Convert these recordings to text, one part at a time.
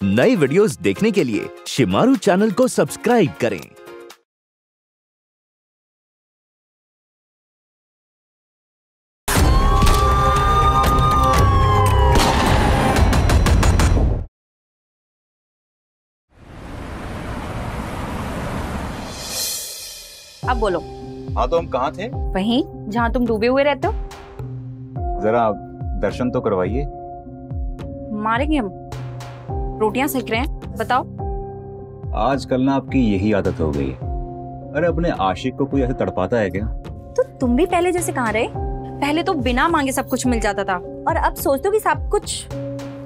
नई वीडियोस देखने के लिए शिमारू चैनल को सब्सक्राइब करें। अब बोलो। हाँ तो हम कहाँ थे? वहीं जहाँ तुम डूबे हुए रहते हो। जरा दर्शन तो करवाइए। मारेंगे हम। रोटियाँ सेक रहे हैं बताओ। आजकल ना आपकी यही आदत हो गई है। अरे अपने आशिक को कोई ऐसे तड़पाता है क्या? तो तुम भी पहले जैसे कहाँ रहे? पहले तो बिना मांगे सब कुछ मिल जाता था और अब सोचते हो कि सब कुछ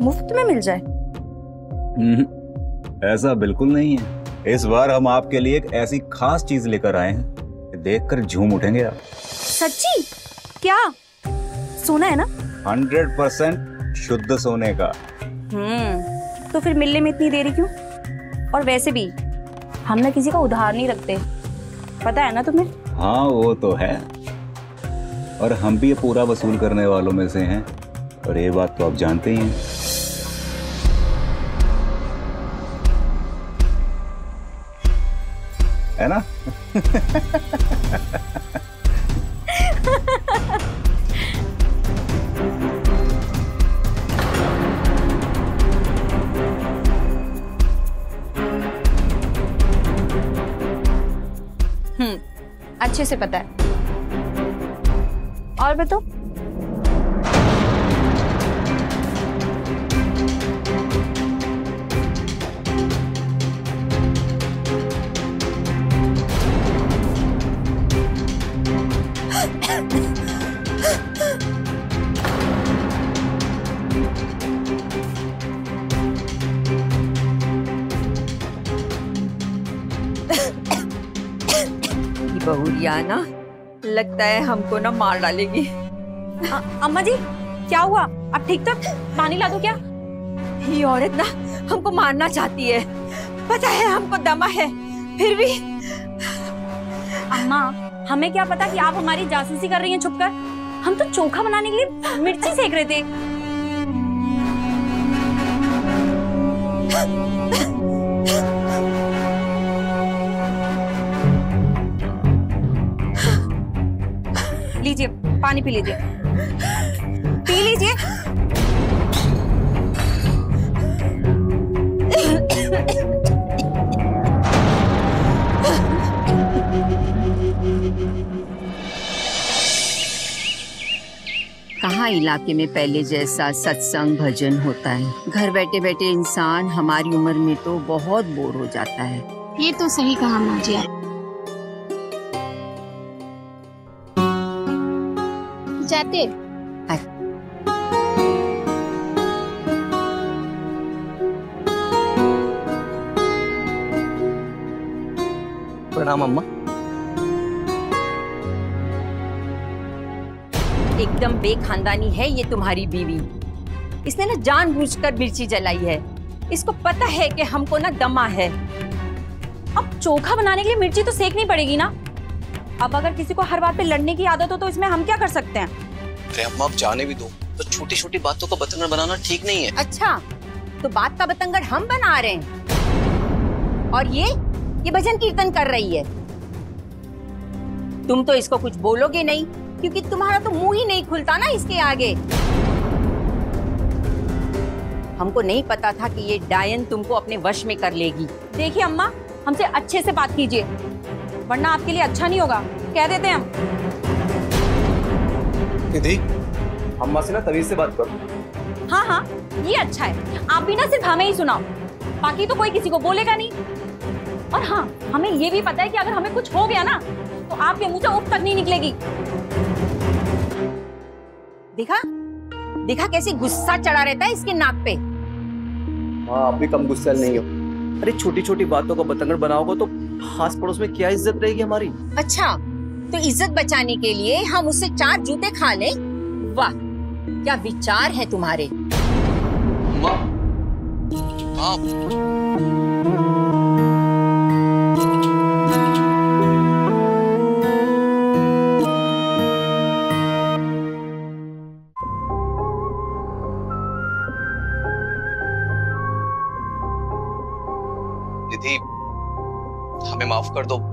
मुफ़्त में मिल जाए। हम्म, ऐसा बिल्कुल नहीं है। इस बार हम आपके लिए एक ऐसी खास चीज़ लेकर आए हैं। देखकर झूम उठेंगे आप। सच्ची? क्या? सोना है ना? हंड्रेड परसेंट शुद्ध सोने का। हम्म। तो फिर मिलने में इतनी देरी क्यों? और वैसे भी, हम ना किसी का उधार नहीं रखते। पता है ना तुम्हें? हाँ वो तो है। और हम भी ये पूरा वसूल करने वालों में से हैं। और ये बात तो आप जानते ही हैं। है ना? अच्छे से पता है। और बताओ। ना? लगता है हमको ना मार डालेगी। अ- अम्मा जी क्या हुआ? अब ठीक तो? पानी ला दो क्या? ये औरत ना हमको मारना चाहती है। पता है हमको दमा है फिर भी। अम्मा हमें क्या पता कि आप हमारी जासूसी कर रही हैं छुपकर? हम तो चोखा बनाने के लिए मिर्ची सेक रहे थे। पानी पी लीजिए। पी लीजिए। कहाँ इलाके में पहले जैसा सत्संग भजन होता है? घर बैठे बैठे इंसान हमारी उम्र में तो बहुत बोर हो जाता है। ये तो सही कहा माँ जाते। प्रणाम अम्मा। एकदम बेखानदानी है ये तुम्हारी बीवी। इसने ना जानबूझकर मिर्ची जलाई है। इसको पता है कि हमको ना दमा है। अब चोखा बनाने के लिए मिर्ची तो सेकनी पड़ेगी ना। अब अगर किसी को हर बात पे लड़ने की आदत हो तो इसमें हम क्या कर सकते हैं? अरे अम्मा आप जाने भी दो। तो छोटी छोटी बातों को बतंगड़ बनाना ठीक नहीं है। अच्छा तो बात का बतंगड़ हम बना रहे हैं। और ये ये भजन कीर्तन कर रही है। तुम तो इसको कुछ बोलोगे नहीं, क्योंकि तुम्हारा तो मुँह ही नहीं खुलता ना इसके आगे। हमको नहीं पता था कि ये डायन तुमको अपने वश में कर लेगी। देखिए अम्मा, हमसे अच्छे से बात कीजिए, वरना आपके लिए अच्छा नहीं होगा। कह देते हम। निधि अम्मा से ना तमीज से बात करो। हाँ हाँ ये अच्छा है। आप भी ना सिर्फ़ हमें ही सुनाओ। बाकी तो कोई किसी को बोलेगा नहीं। और हाँ हमें ये भी पता है कि अगर हमें कुछ हो गया ना तो आपके मुँह से उप तक नहीं निकलेगी। देखा? देखा कैसे गुस्सा चढ़ा रहता है इसके नाक पे? हाँ आप भी कम गुस्सा नहीं हो। अरे छोटी छोटी बातों को बतंगड़ बनाओगे तो खास पड़ोस में क्या इज़्ज़त रहेगी हमारी? अच्छा तो इज़्ज़त बचाने के लिए हम उससे चार जूते खा ले। वाह, क्या विचार है तुम्हारे? आप हमें माफ़ कर दो।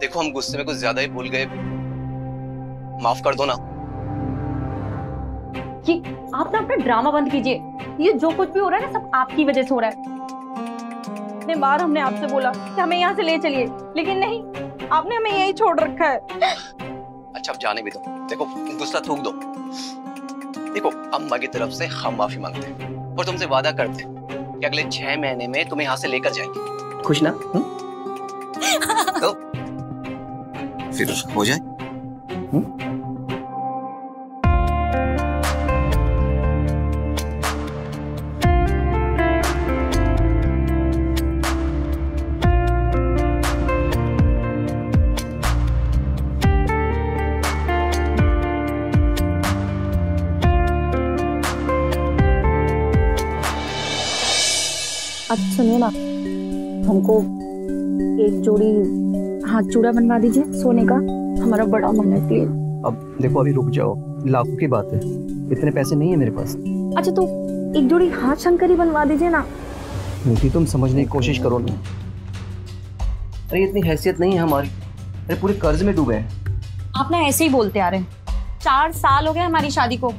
देखो हम गुस्से में कुछ ज़्यादा ही भूल गए। माफ़ कर दो ना। ये आप ना अपना ड्रामा बंद कीजिए। ये जो कुछ भी हो रहा है ना सब आपकी वजह से हो रहा है। इतने बार हमने आपसे बोला कि हमें यहाँ से ले चलिए लेकिन नहीं आपने हमें यही छोड़ रखा है। अच्छा अब जाने भी दो। देखो गुस्सा थूक दो। देखो अम्मा की तरफ़ से हम माफ़ी मांगते हैं और तुमसे वादा करते हैं कि अगले छह महीने में तुम्हें यहाँ से लेकर जाएँगे। खुश ना? तो फिर हो जाए। अच्छा सुनिए ना हमको एक जोड़ी हाथ चूड़ा बनवा दीजिए सोने का। हमारा बड़ा मन है प्लीज़ अब देखो अभी रुक जाओ। लाखों की बात है। इतने पैसे नहीं है मेरे पास। अच्छा तो एक जोड़ी हाथ शंकरी बनवा दीजिए ना। निधि तुम समझने की कोशिश करो ना। अरे इतनी हैसियत नहीं है हमारी। अरे पूरे कर्ज में डूबे हैं। आप ना ऐसे ही बोलते आ रहे हैं। चार साल हो गए हमारी शादी को।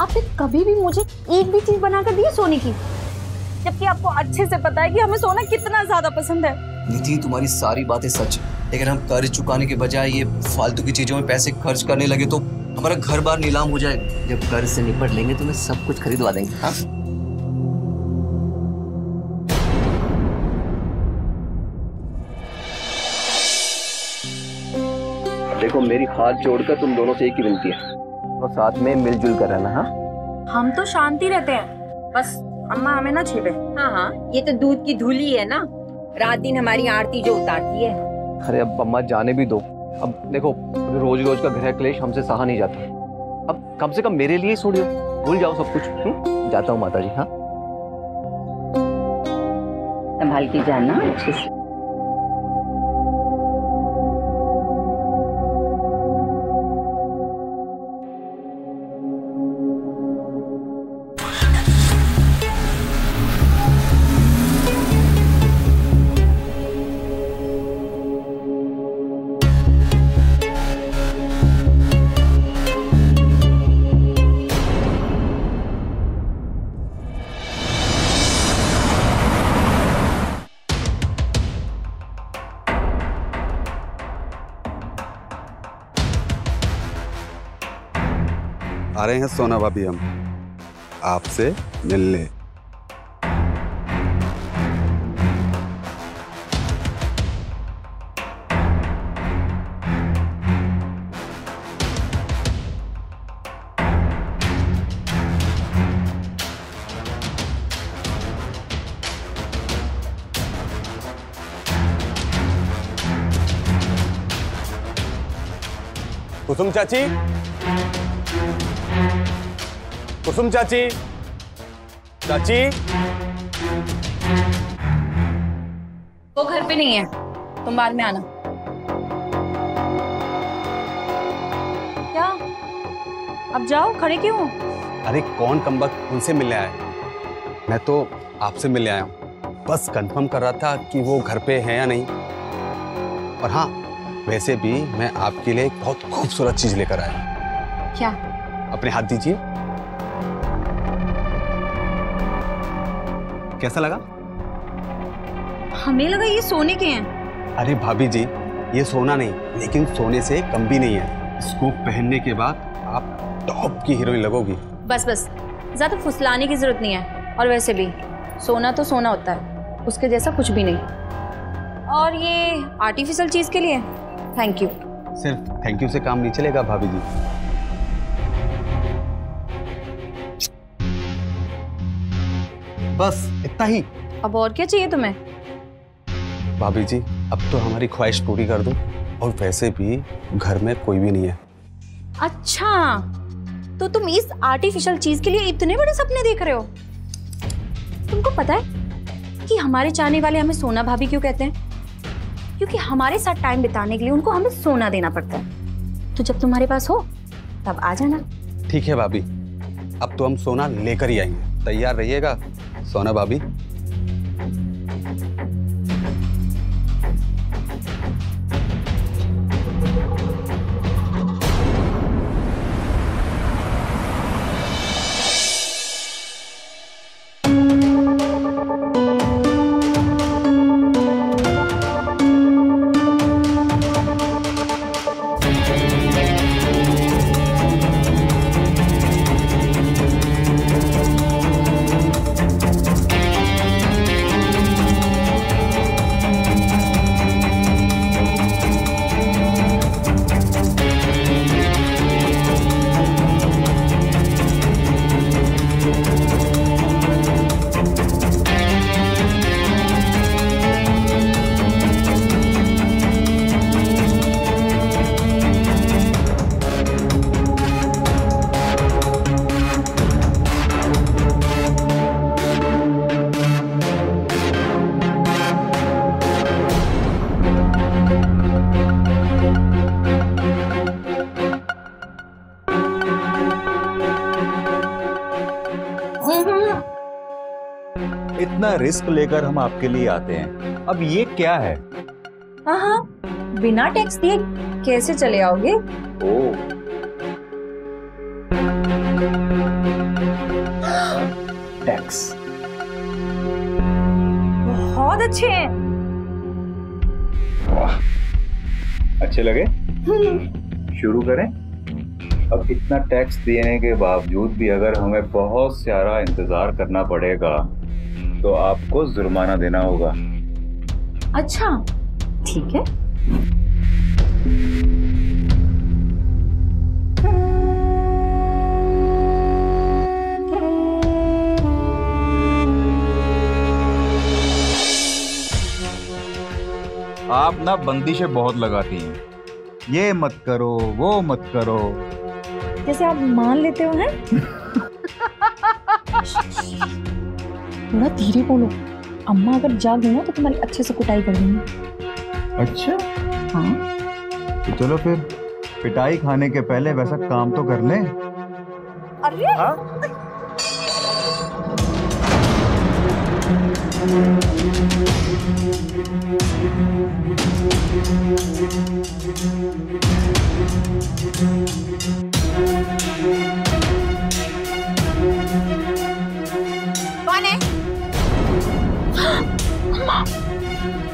आपने कभी भी मुझे एक भी चीज़ बनाकर दी है सोने की? जबकि आपको अच्छे से पता है कि हमें सोना कितना ज़्यादा पसंद है। निधि तुम्हारी सारी बातें सच। है लेकिन हम कर्ज चुकाने के बजाय ये फालतू की चीज़ों में पैसे खर्च करने लगे तो हमारा घर बार नीलाम हो जाए। जब कर्ज से निपट लेंगे तो मैं सब कुछ खरीदवा देंगे। हाँ? देखो मेरी हाथ जोड़कर तुम दोनों से एक ही विनती है। और साथ में मिलजुल कर रहना हाँ? हम तो शांति रहते हैं। बस अम्मा हमें ना छेड़े। हाँ हाँ ये तो दूध की धूली है ना। रात दिन हमारी आरती जो उतारती है। अरे अब अम्मा जाने भी दो। अब देखो रोज रोज का गृह क्लेश हमसे सहा नहीं जाता। अब कम से कम मेरे लिए छोड़ियो भूल जाओ सब कुछ हुँ? जाता हूँ माता जी हाँ? संभाल के जाना, अच्छे से। रहे हैं सोना भाभी हम। आपसे मिलने। कुसुम चाची? कुसुम चाची। चाची। वो घर पे नहीं है। तुम बाद में आना। क्या? अब जाओ खड़े क्यों? अरे कौन कम्बक उनसे मिलने आया मैं तो आपसे मिलने आया हूँ। बस कंफर्म कर रहा था कि वो घर पे है या नहीं। और हाँ वैसे भी मैं आपके लिए एक बहुत खूबसूरत चीज़ लेकर आया क्या? अपने हाथ दीजिए। कैसा लगा? हमें लगा ये सोने के हैं। अरे भाभी जी ये सोना नहीं लेकिन सोने से कम भी नहीं है। इसको पहनने के बाद आप टॉप की हीरोइन लगोगी। बस बस। ज़्यादा फुसलाने की ज़रूरत नहीं है। और वैसे भी सोना तो सोना होता है। उसके जैसा कुछ भी नहीं। और ये आर्टिफिशियल चीज़ के लिए? थैंक यू सिर्फ़ थैंक यू से काम नहीं चलेगा भाभी जी। बस इतना ही। अब और क्या चाहिए तुम्हें? भाभी जी अब तो हमारी ख्वाहिश पूरी कर दो। और वैसे भी घर में कोई भी नहीं है। अच्छा तो तुम इस आर्टिफिशियल चीज़ के लिए इतने बड़े सपने देख रहे हो? तुमको पता है कि हमारे चाहने वाले हमें सोना भाभी क्यों कहते हैं? क्योंकि हमारे साथ टाइम बिताने के लिए उनको हमें सोना देना पड़ता है। तो जब तुम्हारे पास हो तब आ जाना। ठीक है भाभी अब तो हम सोना लेकर ही आएँगे। तैयार रहिएगा। सोना भाभी। रिस्क लेकर हम आपके लिए आते हैं। अब ये क्या है? हाँ हाँ। बिना टैक्स दिए कैसे चले आओगे? ओ। टैक्स। बहुत अच्छे हैं। वाह। अच्छे लगे? शुरू करें। अब इतना टैक्स देने के बावजूद भी अगर हमें बहुत सारा इंतज़ार करना पड़ेगा तो आपको जुर्माना देना होगा। अच्छा ठीक है। आप ना बंदिशें बहुत लगाती हैं। ये मत करो वो मत करो। जैसे आप मान लेते हो हैं? थोड़ा धीरे बोलो। अम्मा अगर जाग गई ना तो तुम्हारी अच्छे से कुटाई कर दूँगी। अच्छा? हाँ। तो चलो फिर पिटाई खाने के पहले वैसा काम तो कर लें। अरे! कौन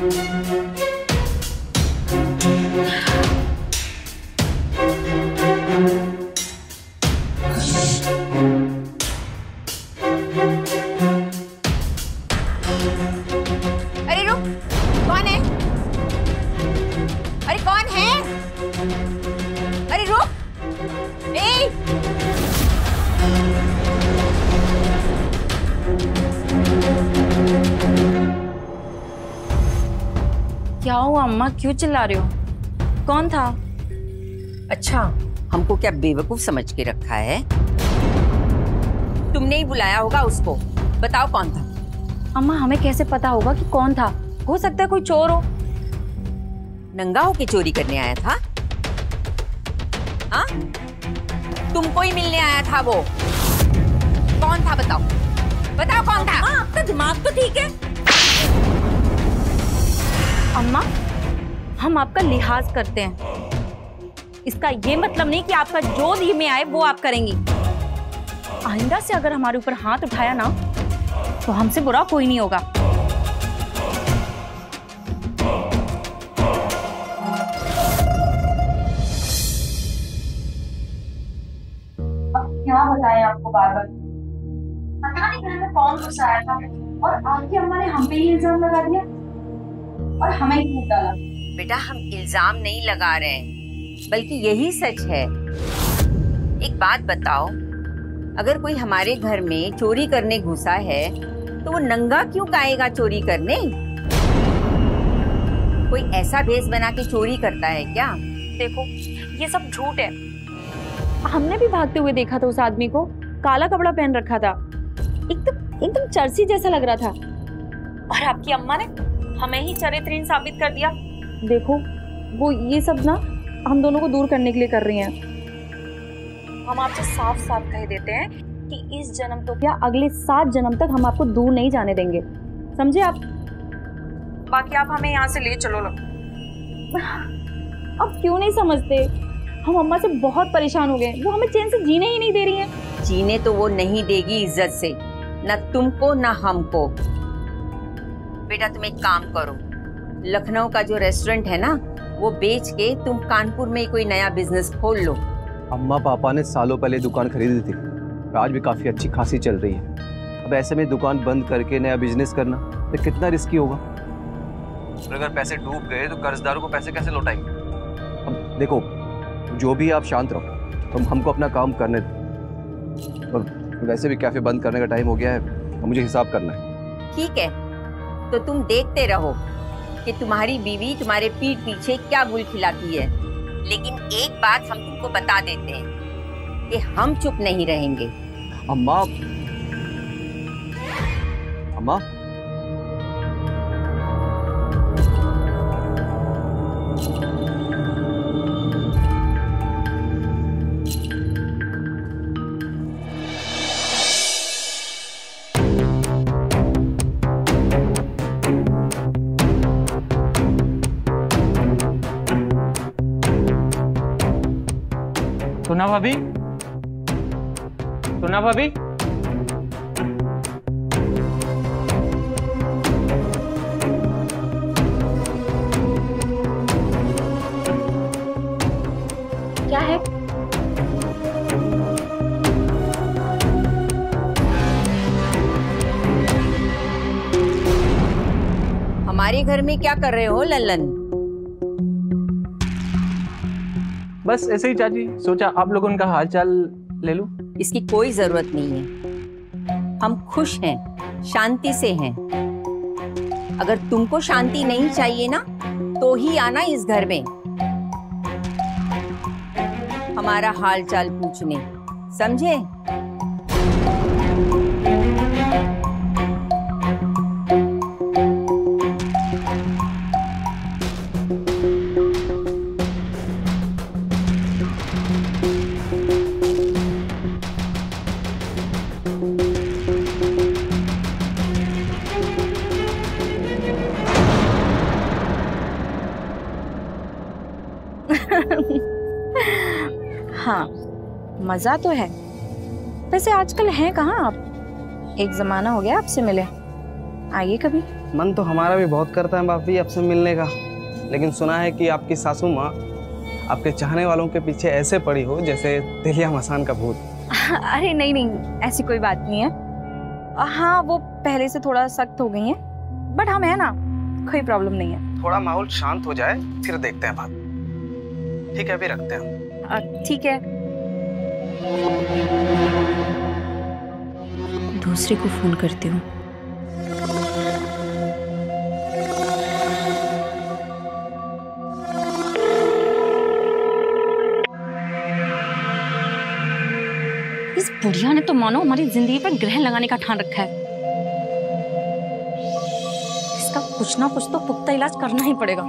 अरे क्यों चिल्ला रहे हो? कौन था? अच्छा हमको क्या बेवकूफ़ समझ के रखा है? तुमने ही बुलाया होगा उसको। बताओ कौन था? अम्मा हमें कैसे पता होगा कि कौन था? हो सकता है कोई चोर हो। नंगा होके चोरी करने आया था। हाँ? तुमको ही मिलने आया था वो। कौन था बताओ? बताओ कौन था? आपका दिमाग तो ठीक है। अम्मा हम आपका लिहाज करते हैं। इसका ये मतलब नहीं कि आपका जो दी में आए, वो आप करेंगी। आइंदा से अगर हमारे ऊपर हाथ उठाया ना तो हमसे बुरा कोई नहीं होगा। क्या बताएँ आपको बार बार पता नहीं घर में कौन घुसा आया था, और अम्मा ने हम पे ही इल्ज़ाम लगा दिया, और हमें ही डाला। बेटा, हम इल्ज़ाम नहीं लगा रहे बल्कि यही सच है। एक बात बताओ, अगर कोई हमारे घर में चोरी करने घुसा है तो वो नंगा क्यों आएगा चोरी करने? कोई ऐसा भेष बना के चोरी करता है क्या? देखो, ये सब झूठ है। हमने भी भागते हुए देखा था उस आदमी को। काला कपड़ा पहन रखा था। एकदम एकदम चर्सी जैसा लग रहा था। और आपकी अम्मा ने हमें ही चरित्रहीन साबित कर दिया। देखो, वो ये सब ना हम दोनों को दूर करने के लिए कर रही हैं। हम आपसे साफ़ साफ़ कह देते हैं कि इस जन्म तो क्या अगले सात जन्म तक हम आपको दूर नहीं जाने देंगे। समझे आप? बाकी आप हमें यहाँ से ले चलो लो। अब क्यों नहीं समझते? हम अम्मा से बहुत परेशान हो गए वो हमें चैन से जीने ही नहीं दे रही हैं। जीने तो वो नहीं देगी इज़्ज़त से। न तुमको, न हमको। बेटा, तुम एक काम करो। लखनऊ का जो रेस्टोरेंट है ना वो बेच के तुम कानपुर में कोई नया बिज़नेस खोल लो। अम्मा पापा ने सालों पहले दुकान खरीदी थी। आज भी काफ़ी अच्छी खासी चल रही है। अब ऐसे में दुकान बंद करके नया बिज़नेस करना तो कितना रिस्की होगा? अगर पैसे डूब गए तो कर्जदारों को पैसे कैसे लौटाएँगे? अब देखो जो भी आप शांत रहो। तुम हमको अपना काम करने दो। और वैसे भी कैफ़े बंद करने का टाइम हो गया है अब मुझे हिसाब करना है। ठीक है तो तुम देखते रहो। कि तुम्हारी बीवी तुम्हारे पीठ पीछे क्या गुल खिलाती है? लेकिन एक बात हम तुमको बता देते हैं कि हम चुप नहीं रहेंगे। अम्मा। अम्मा? सुना भाभी? सुना भाभी? क्या है? हमारे घर में क्या कर रहे हो लल्लन? बस ऐसे ही चाची, सोचा आप लोग उनका हाल चाल ले लूँ। इसकी कोई ज़रूरत नहीं है। हम खुश हैं, शांति से हैं। अगर तुमको शांति नहीं चाहिए ना तो ही आना इस घर में। हमारा हाल चाल पूछने, समझे? मज़ा तो है। वैसे आजकल हैं कहाँ आप? एक जमाना हो गया आपसे मिले। आइए कभी। मन तो हमारा भी बहुत करता है भाभी आपसे मिलने का। लेकिन सुना है कि आपकी सासू माँ आपके चाहने वालों के पीछे ऐसे पड़ी हो जैसे तेलिया मसान का भूत। अरे नहीं नहीं ऐसी कोई बात नहीं है। हाँ वो पहले से थोड़ा सख्त हो गई हैं बट हम है ना कोई प्रॉब्लम नहीं है। थोड़ा माहौल शांत हो जाए फिर देखते हैं बात। ठीक है अभी रखते हैं। ठीक है। दूसरे को फ़ोन करती हूँ। इस बुढ़िया ने तो मानो हमारी ज़िंदगी पर ग्रहण लगाने का ठान रखा है। इसका कुछ ना कुछ तो पुख्ता इलाज करना ही पड़ेगा।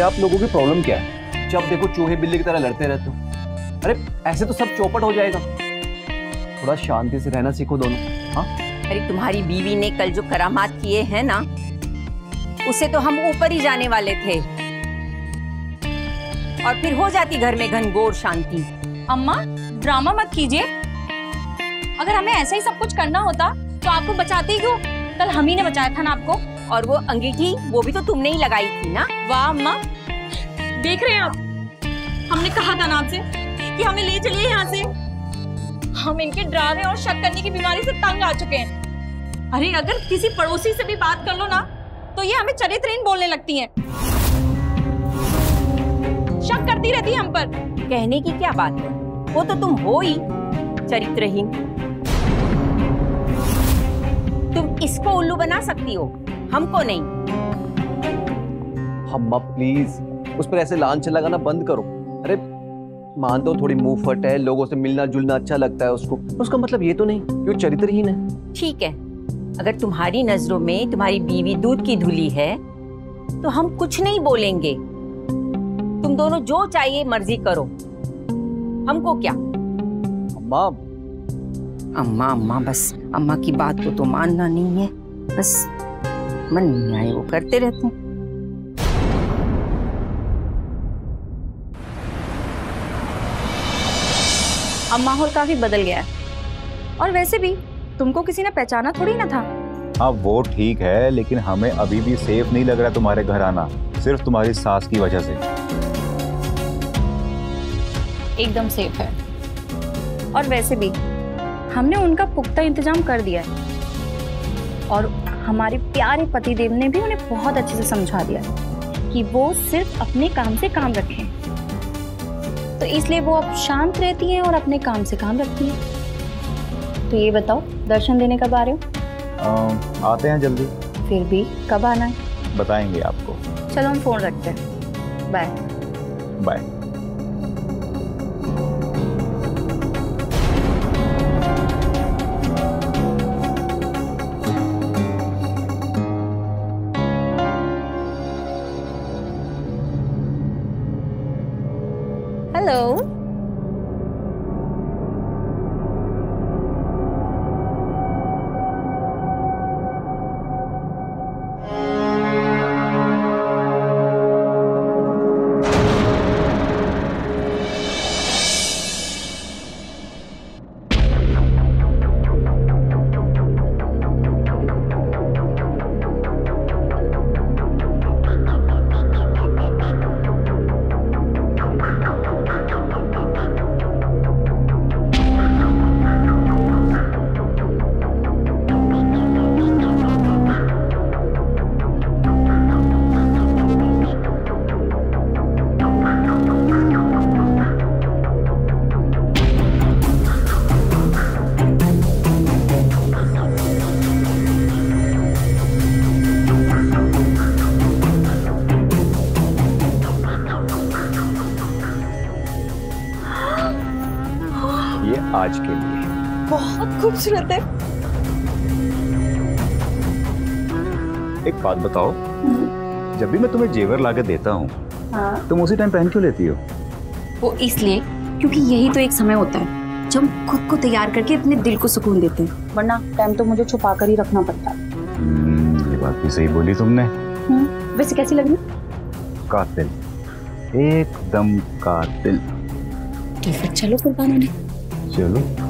अरे आप लोगों की प्रॉब्लम क्या है? जब देखो चूहे बिल्ली की तरह लड़ते रहते हो। अरे ऐसे तो सब चौपट हो जाएगा। थोड़ा शांति से रहना सीखो दोनों। हाँ? अरे तुम्हारी बीवी ने कल जो करामात किए हैं ना उसे तो हम ऊपर ही जाने वाले थे। और फिर हो जाती घर में घनघोर शांति। अम्मा ड्रामा मत कीजिए। अगर हमें ऐसा ही सब कुछ करना होता तो आपको बचाते ही क्यों? कल हम ही ने बचाया था ना आपको। और वो अंगीठी वो भी तो तुमने ही लगाई थी ना? वाह अम्मा देख रहे हैं आप। हमने कहा था ना आपसे कि हमें ले चलिए यहाँ से। हम इनके डरावे और शक करने की बीमारी से तंग आ चुके हैं। अरे अगर किसी पड़ोसी से भी बात कर लो ना तो ये हमें चरित्रहीन बोलने लगती हैं। शक करती रहती है हम पर। कहने की क्या बात है? वो तो तुम हो ही चरित्रहीन। तुम इसको उल्लू बना सकती हो? हमको नहीं। हम प्लीज़ उस पर ऐसे लांच लगाना बंद करो। अरे मान तो थोड़ी मुँह फट है लोगों से मिलना जुलना अच्छा लगता है उसको। उसका मतलब ये तो नहीं कि वो चरित्रहीन है? ठीक है। अगर तुम्हारी नज़रों में तुम्हारी बीवी दूध की धुली है तो हम कुछ नहीं बोलेंगे। तुम दोनों जो चाहिए मर्ज़ी करो। हमको क्या? अम्मा। अम्मा अम्मा बस। अम्मा की बात को तो मानना नहीं है। बस। मन नहीं आए वो करते रहते हैं। अब माहौल काफ़ी बदल गया है। और वैसे भी तुमको किसी ने पहचाना थोड़ी ना था? हाँ वो ठीक है लेकिन हमें अभी भी सेफ़ नहीं लग रहा तुम्हारे घर आना सिर्फ़ तुम्हारी सास की वजह से। एकदम सेफ़ है। और वैसे भी हमने उनका पुख्ता इंतज़ाम कर दिया है। और हमारे प्यारे पतिदेव ने भी उन्हें बहुत अच्छे से समझा दिया कि वो सिर्फ़ अपने काम से काम रखें। तो इसलिए वो अब शांत रहती हैं और अपने काम से काम रखती हैं। तो ये बताओ दर्शन देने कब आ रहे हो? आते हैं जल्दी। फिर भी कब आना है? बताएँगे आपको। चलो हम फ़ोन रखते हैं। बाय। बाय। बात बताओ। जब भी मैं तुम्हें जेवर लाके देता हूँ हाँ। तुम उसी टाइम पहन क्यों लेती हो? वो इसलिए क्योंकि यही तो एक समय होता है जब हम खुद को तैयार करके अपने दिल को सुकून देते हैं। वरना टाइम तो मुझे छुपा कर ही रखना पड़ता। है हम्म, ये बात भी सही बोली तुमने। हम्म, वैसे कैसी लगी? कातिल। एकदम कातिल। तो फिर चलो कुर्बान होने। चलो।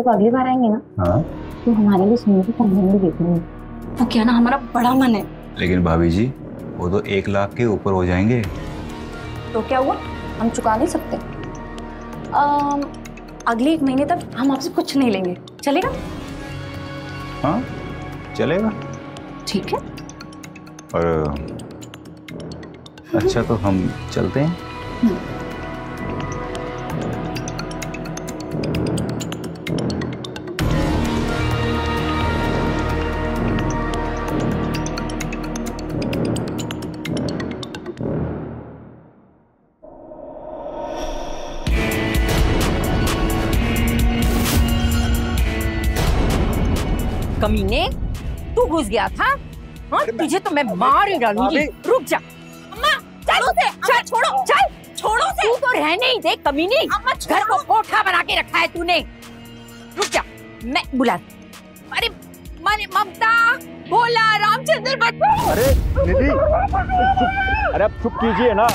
जब अगली बार आएँगे ना हाँ। तो हमारे लिए सोने की कंपनी भी देखेंगे तो क्या ना हमारा बड़ा मन है। लेकिन भाभी जी वो तो एक लाख के ऊपर हो जाएँगे। तो क्या हुआ? हम चुका नहीं सकते। अम, अगले एक महीने तक हम आपसे कुछ नहीं लेंगे। चलेगा? हाँ चलेगा। ठीक है। और अच्छा तो हम चलते हैं। कमीने तू घुस गया था? हाँ? तुझे तो मैं मार ही डालूँगी। रुक जा। अम्मा चल उसे। चल छोड़ो। चल। छोड़ो से तू तो रहने ही दे कमीने अम्मा घर को कोठा बना के रखा है तूने। रुक जा। मैं बुला अरे माने ममता भोला रामचंद्र बच्चू। अरे निधि अरे आप चुप कीजिए ना।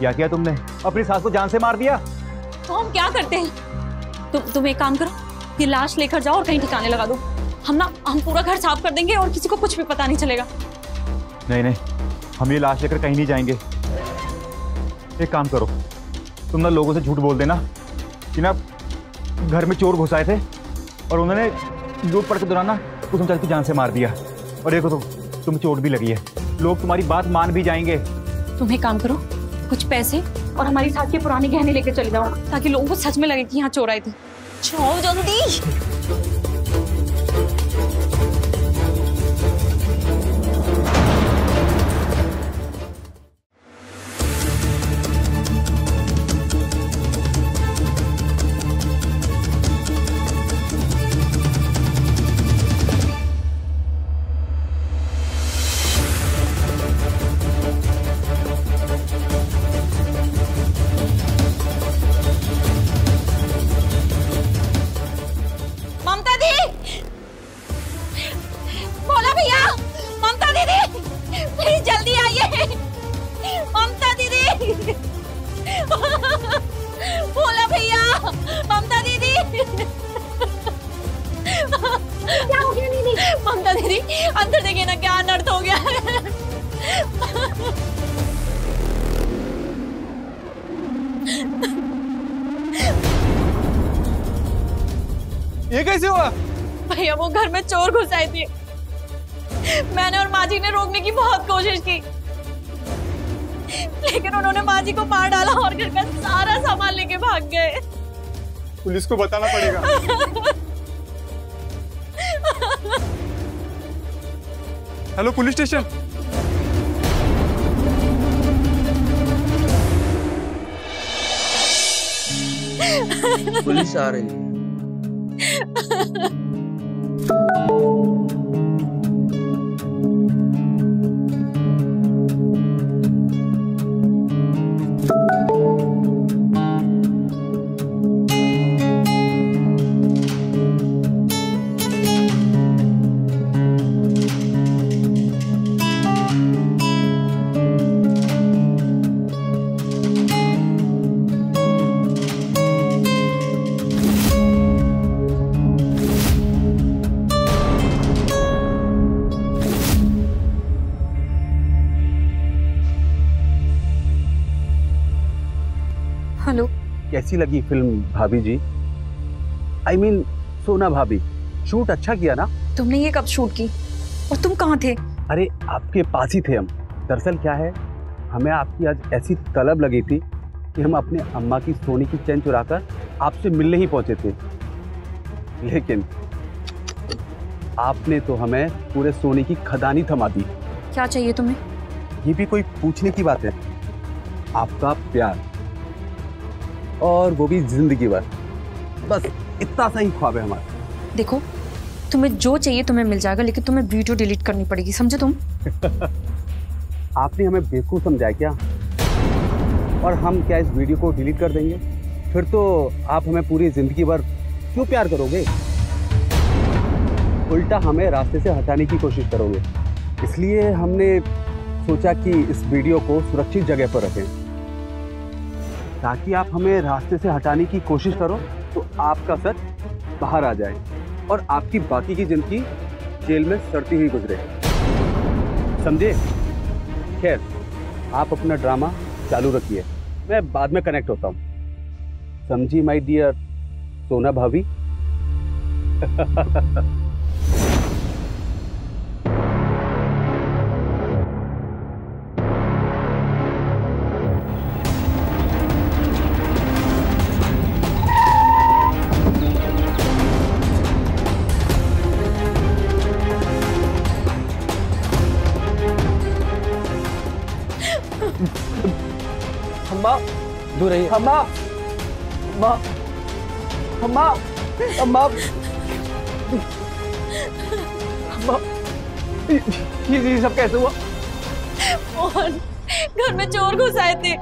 क्या किया तुमने? अपनी सास को जान से मार दिया? तो हम क्या करते हैं? तुम तुम एक काम करो ये लाश लेकर जाओ और कहीं ठिकाने लगा दो। हम ना हम पूरा घर साफ़ कर देंगे और किसी को कुछ भी पता नहीं चलेगा। नहीं नहीं हम ये लाश लेकर कहीं नहीं जाएँगे। एक काम करो तुम ना लोगों से झूठ बोल देना कि ना घर में चोर घुस आए थे और उन्होंने लूट पड़ के दौरान ना कुसुम चाची की जान से मार दिया। और देखो तो तुम चोट भी लगी है। लोग तुम्हारी बात मान भी जाएँगे। तुम एक काम करो कुछ पैसे और हमारी साथ के पुराने गहने लेकर चले जाओ, ताकि लोगों को सच में लगे कि यहाँ चोर आए थे। जल्दी। आए थे। मैंने और माँ जी ने रोकने की बहुत कोशिश की। लेकिन उन्होंने माँ जी को मार डाला और घर का सारा सामान लेके भाग गए। पुलिस को बताना पड़ेगा। Hello police station. पुलिस आ रही है। Thank you. कैसी लगी फ़िल्म भाभी जी। I I mean mean, Sona भाभी शूट अच्छा किया ना? तुमने ये कब शूट की? और तुम कहाँ थे? अरे आपके पास ही थे हम। दरअसल क्या है हमें आपकी आज ऐसी तलब लगी थी कि हम अपने अम्मा की सोने की चैन चुराकर आपसे मिलने ही पहुँचे थे। लेकिन आपने तो हमें पूरे सोने की खदानी थमा दी। क्या चाहिए तुम्हें? ये भी कोई पूछने की बात है। आपका प्यार। और वो भी ज़िंदगी भर। बस इतना सा ही ख्वाब है हमारा। देखो तुम्हें जो चाहिए तुम्हें मिल जाएगा लेकिन तुम्हें वीडियो डिलीट करनी पड़ेगी समझे तुम? आपने हमें बेवकूफ़ समझाया क्या? और हम क्या इस वीडियो को डिलीट कर देंगे? फिर तो आप हमें पूरी ज़िंदगी भर क्यों प्यार करोगे? उल्टा हमें रास्ते से हटाने की कोशिश करोगे। इसलिए हमने सोचा कि इस वीडियो को सुरक्षित जगह पर रखें। ताकि आप हमें रास्ते से हटाने की कोशिश करो तो आपका सच बाहर आ जाए और आपकी बाकी की ज़िंदगी जेल में सड़ती हुई गुजरे। समझे? खैर, आप अपना ड्रामा चालू रखिए। मैं बाद में कनेक्ट होता हूँ। समझी, माय डियर सोना भाभी? दूर रहिए अम्मा अम्मा अम्मा अम्मा अम्मा ये ये सब कैसे हुआ? मोहन, घर में चोर घुस आए थे।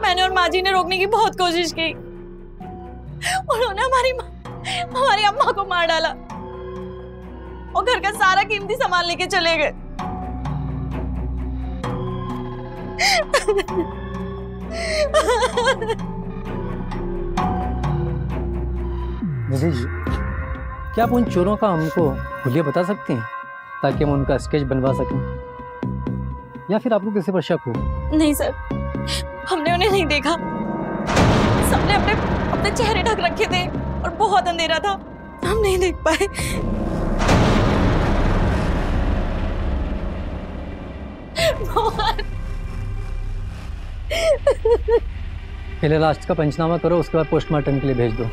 मैंने और माँ जी ने रोकने की बहुत कोशिश की। उन्होंने हमारी हमारी अम्मा को मार डाला। और घर का सारा कीमती सामान लेके चले गए। जी, क्या आप उन चोरों का हमको खुलिया बता सकते हैं, ताकि हम उनका स्केच बनवा सकें? या फिर आपको किसी पर शक हो? नहीं, सर। हमने उन्हें नहीं देखा। सबने अपने अपने चेहरे ढक रखे थे, और बहुत अंधेरा था। हम नहीं देख पाए। मोहन पहले लास्ट का पंचनामा करो उसके बाद पोस्टमार्टम के लिए भेज दो।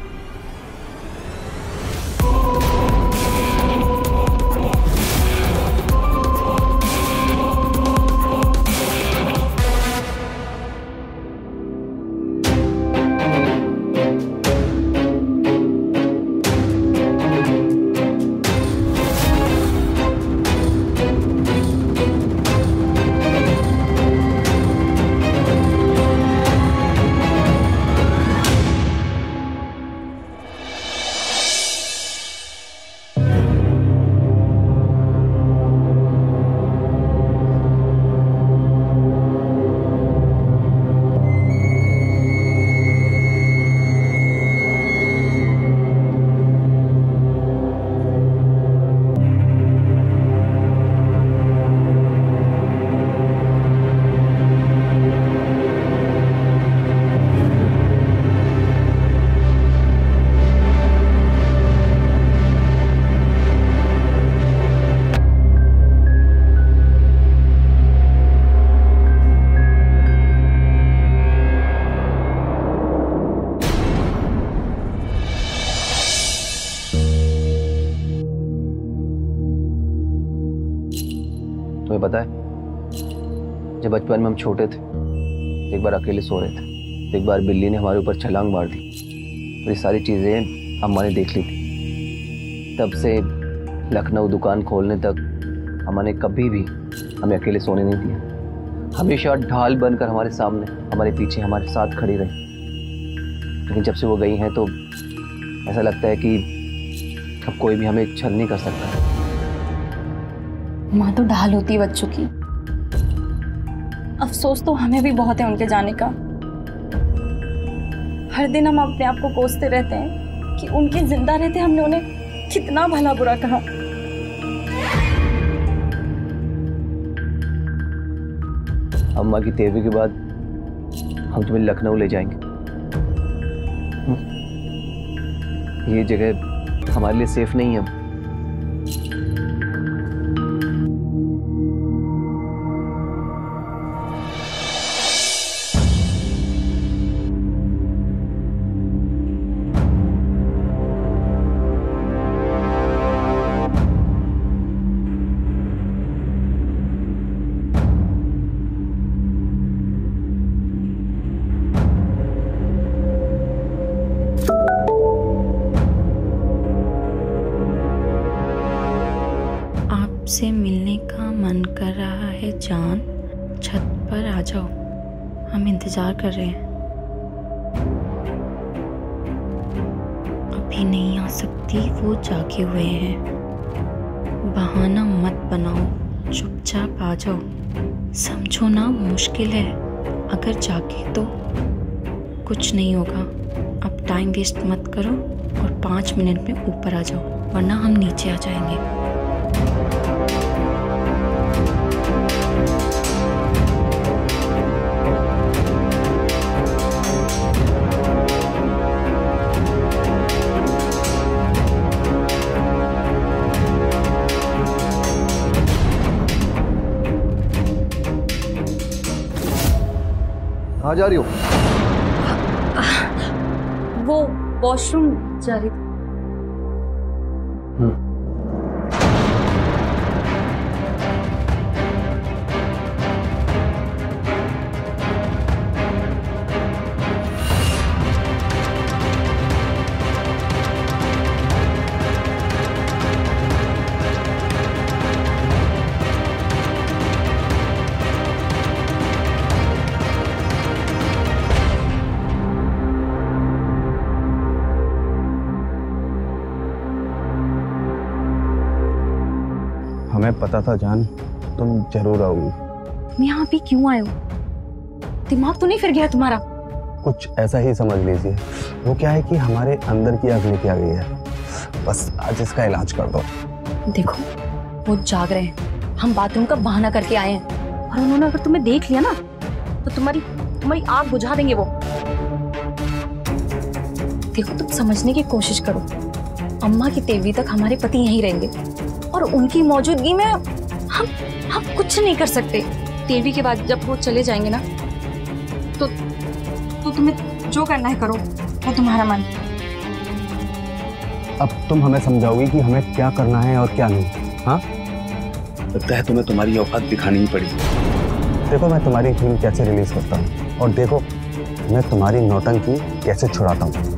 बचपन में हम छोटे थे। एक बार अकेले सो रहे थे। एक बार बिल्ली ने हमारे ऊपर छलांग मार दी। ये सारी चीज़ें अम्मा ने देख ली थी। तब से लखनऊ दुकान खोलने तक अम्मा ने कभी भी हमें अकेले सोने नहीं दिया। हमेशा ढाल बनकर हमारे सामने, हमारे पीछे, हमारे साथ खड़ी रही। लेकिन जब से वो गई हैं तो ऐसा लगता है कि अब कोई भी हमें छल नहीं कर सकता माँ तो ढाल होती है बच्चों की। अफसोस तो हमें भी बहुत है उनके जाने का। हर दिन हम अपने आप को कोसते रहते हैं कि उनके ज़िंदा रहते हमने उन्हें कितना भला बुरा कहा। अम्मा की तेरहवीं के बाद हम तुम्हें लखनऊ ले जाएँगे। हम्म? ये जगह हमारे लिए सेफ़ नहीं है। कहाँ जा रही हो? वो वॉशरूम जा रही थी। पता था जान तुम ज़रूर आओगी। तुम यहाँ भी क्यों हो? दिमाग तो नहीं फिर गया तुम्हारा? कुछ ऐसा ही समझ लीजिए। वो क्या है कि हमारे अंदर की आग लेके आ गई है। बस आज इसका इलाज कर दो। देखो वो जाग रहे हैं। हम बाथरूम का बहाना करके आए हैं। और उन्होंने अगर तुम्हें देख लिया ना तो तुम्हारी तुम्हारी आग बुझा देंगे वो। देखो तुम समझने की कोशिश करो। अम्मा की तेवी तक हमारे पति यहीं रहेंगे। और उनकी मौजूदगी में हम हम कुछ नहीं कर सकते। तेवी के बाद जब वो चले जाएँगे ना तो तो तुम्हें जो करना है करो वो तुम्हारा मन। अब तुम हमें समझाओगी कि हमें क्या करना है और क्या नहीं हाँ? लगता है तुम्हें तुम्हारी औकात दिखानी ही पड़ी। देखो मैं तुम्हारी फ़िल्म कैसे रिलीज़ करता हूँ और देखो मैं तुम्हारी नौटंकी कैसे छुड़ाता हूँ।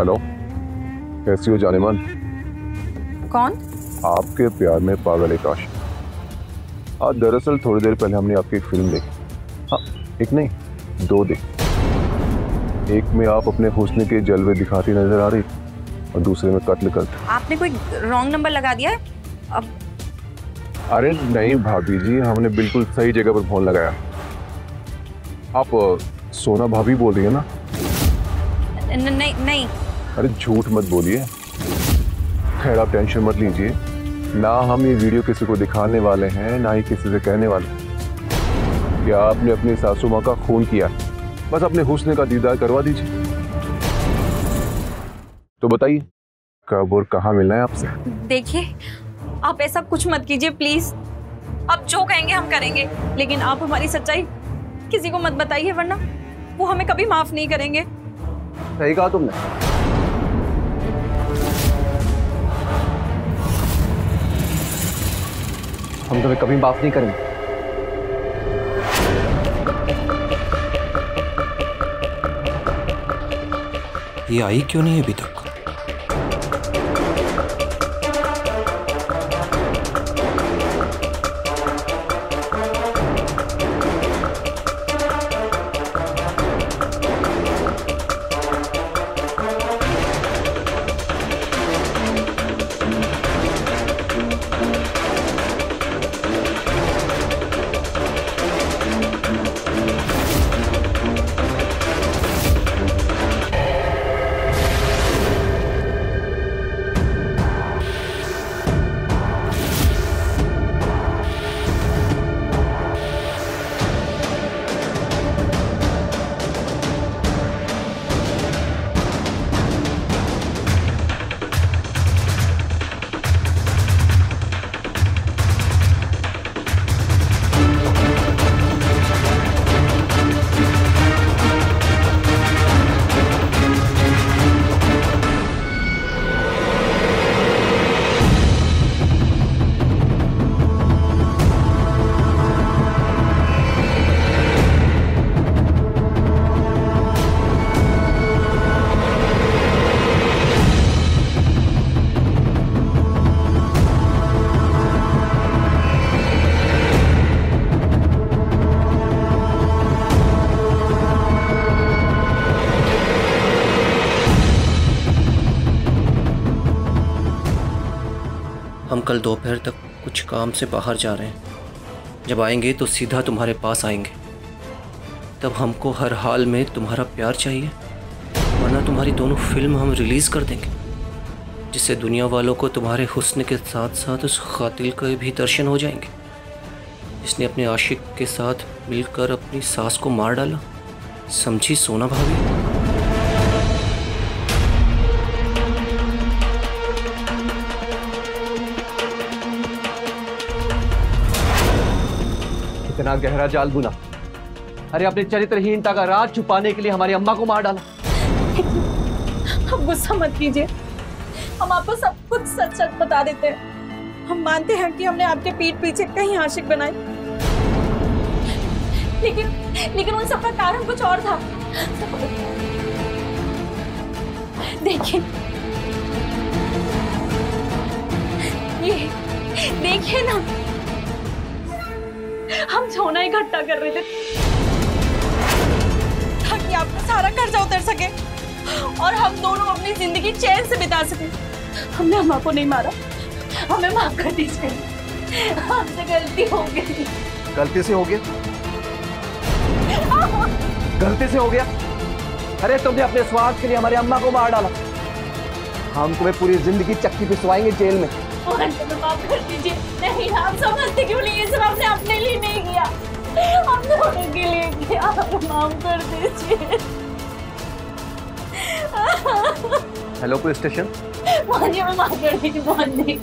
हेलो। कैसी हो जानेमान? कौन? आपके प्यार में पागल एक आशिक। आज दरअसल थोड़ी देर पहले हमने आपकी एक फ़िल्म देखी। हाँ एक नहीं दो देखी। एक में आप अपने हुस्न के जलवे दिखाती नज़र आ रही और दूसरे में कत्ल करते। आपने कोई रॉन्ग नंबर लगा दिया अब अरे नहीं भाभी जी हमने बिल्कुल सही जगह पर फ़ोन लगाया। आप सोना भाभी बोल रही है ना नहीं अरे झूठ मत बोलिए। खैर आप टेंशन मत लीजिए। ना हम ये वीडियो किसी को दिखाने वाले हैं ना ही किसी से कहने वाले हैं। क्या आपने अपनी सासू माँ का खून किया? बस अपने हुस्न का दीदार करवा दीजिए। तो बताइए कब और कहाँ मिलना है आपसे? देखिए आप ऐसा कुछ मत कीजिए प्लीज़। आप जो कहेंगे हम करेंगे। लेकिन आप हमारी सच्चाई किसी को मत बताइए वरना वो हमें कभी माफ़ नहीं करेंगे। सही कहा तुमने। हम तुम्हें कभी माफ़ नहीं करेंगे। ये आई क्यों नहीं अभी तक? कल दोपहर तक कुछ काम से बाहर जा रहे हैं। जब आएँगे तो सीधा तुम्हारे पास आएँगे। तब हमको हर हाल में तुम्हारा प्यार चाहिए, वरना तुम्हारी दोनों फ़िल्म हम रिलीज़ कर देंगे, जिससे दुनिया वालों को तुम्हारे हुस्न के साथ साथ उस खातिल के भी दर्शन हो जाएँगे। जिसने अपने आशिक के साथ मिलकर अपनी सास को मार डाला, समझी सोना भाभी। इतना गहरा जाल बुना। अरे, अपने चरित्रहीनता का राज छुपाने के लिए हमारी अम्मा को मार डाला। आप गुस्सा मत कीजिए। हम आपको सब कुछ सच सच बता देते हैं। हम मानते हैं कि हमने आपके पीठ पीछे कहीं आशिक बनाए लेकिन लेकिन उन सब का कारण कुछ और था। देखिए। देखिए ना। हम सोना इकट्ठा कर रहे थे। ताकि आपका सारा कर्जा उतर सके और हम दोनों अपनी ज़िंदगी चैन से बिता सके। हमने अम्मा को नहीं मारा। हमें माफ़ कर दीजिए। हमसे गलती हो गई। गलती से हो गया? गलती से हो गया? अरे तुमने अपने स्वार्थ के लिए हमारी अम्मा को मार डाला। हम तुम्हें पूरी ज़िंदगी चक्की पिसवाएँगे जेल में। को माफ़ कर दीजिए। नहीं आप समझते क्यों नहीं? ये सब आपने अपने लिए नहीं किया। हम दोनों लिए किया। आप माफ़ कर दीजिए। Hello police station? मान जी मैं माफ़ कर दीजिए जी